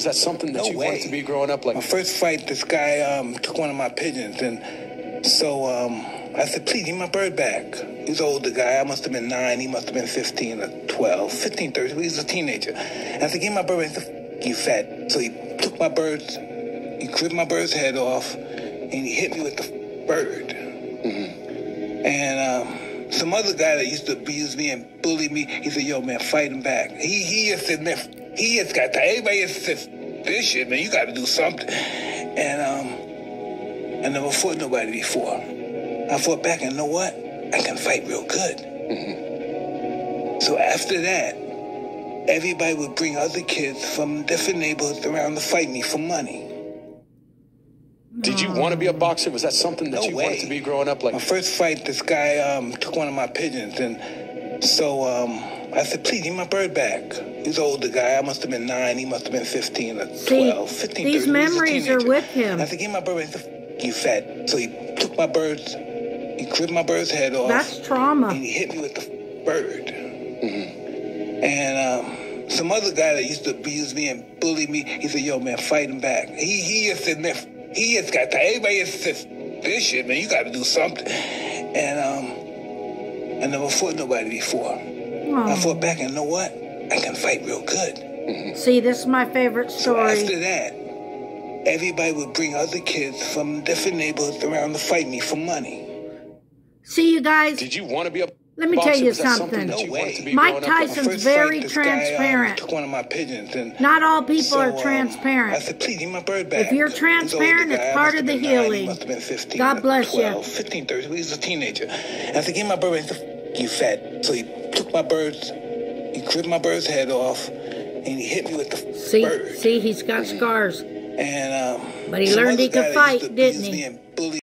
Was that something that No you way. wanted to be growing up? Like, My first fight, this guy um, took one of my pigeons, and so um, I said, please give my bird back. He's an older guy. I must have been nine. He must have been 15 or 12, 15, 13. He was a teenager. And I said, give me my bird back. He said, you fat. So he took my birds, he clipped my bird's head off, and he hit me with the bird. And um, some other guy that used to abuse me and bully me, he said, yo, man, fight him back. He, he just said, man, he has got to, everybody this shit, man, you got to do something. And um, I never fought nobody before. I fought back, and you know what? I can fight real good. So after that, everybody would bring other kids from different neighborhoods around to fight me for money. did you want to be a boxer? Was that something that No you way. wanted to be growing up? Like, My first fight, this guy um, took one of my pigeons, and so um, I said, "Please give my bird back." He's an older guy. I must have been nine. He must have been fifteen or See, twelve. 15, these 13. He was a memories are with him. I said, "Give my bird back." He said, "F- "You fat." So he took my birds. He clipped my bird's head off. That's trauma. And he hit me with the bird. And um, some other guy that used to abuse me and bully me, he said, "Yo, man, fight him back." He he is said, "Man, he has got to." Everybody is says, "This shit, man, you got to do something." And um, I never fought nobody before. I Oh. fought back, and you know what? I can fight real good. See, this is my favorite So after that, everybody would bring other kids from different neighborhoods around to fight me for money. See, you guys, did you want to be a Let me boxer? tell you Was something. that you No way. Mike growing up? Like, Tyson- First very fight, this guy, um, transparent. took one of my pigeons, and not all people So, are um, transparent. I said, please give my bird back. If you're transparent, it's part of the have been nine, healing. He must have been 15. God or bless you. 12, 15, 13. He was a teenager. I said, give my bird back. He said, you fat. So he took my birds, he clipped my bird's head off, and he hit me with the See, bird. see, he's got scars. And um, But he learned he could fight, didn't he? me and bully